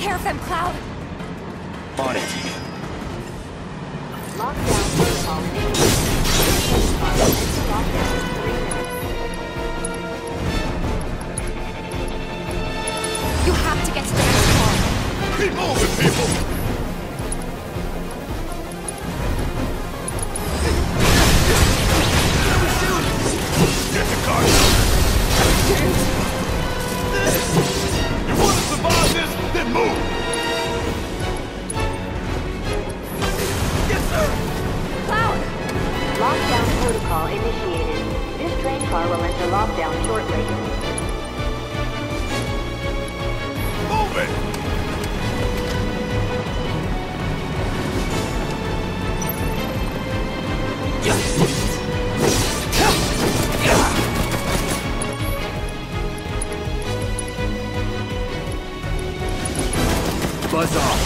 care of them, Cloud. On it. Lockdown protocol. Lockdown Car will enter lockdown shortly. Move it! Buzz off.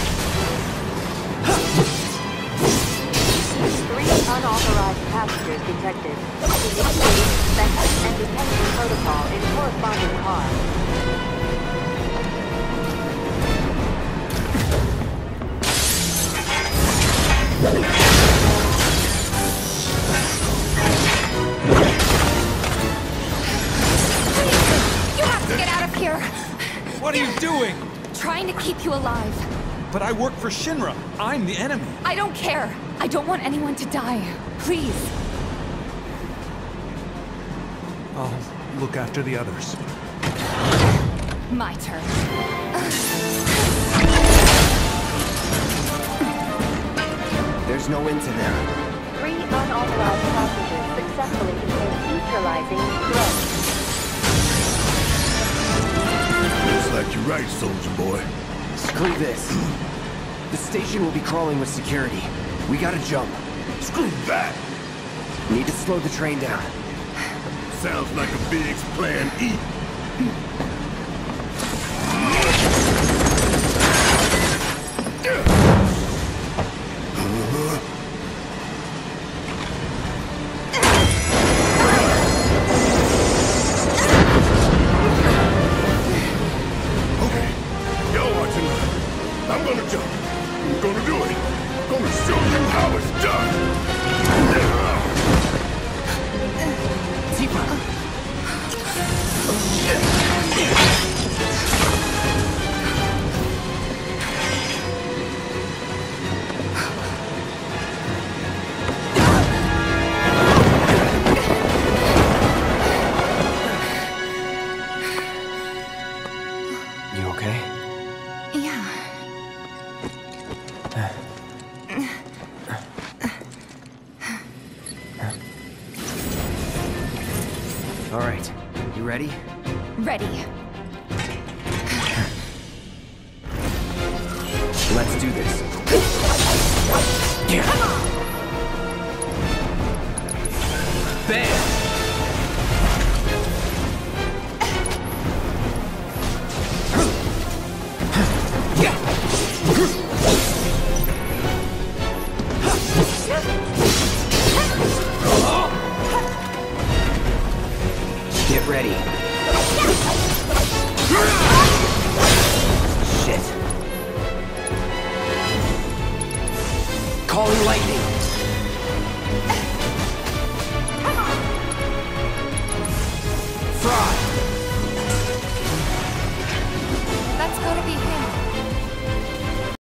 Three unauthorized passengers detected. Car. You have to get out of here! What are you doing? Trying to keep you alive. But I work for Shinra. I'm the enemy. I don't care. I don't want anyone to die. Please. I'll look after the others. My turn. There's no end to them. Three unauthorized passengers successfully contained neutralizing threats. Looks like you're right, soldier boy. Screw this. The station will be crawling with security. We gotta jump. Screw that! Need to slow the train down. Sounds like a Biggs plan E. I'm gonna jump. I'm gonna do it. Gonna show you how it's done. All right. You ready? Ready. Let's do this. Bam! Ready. Shit. Calling lightning. Fry.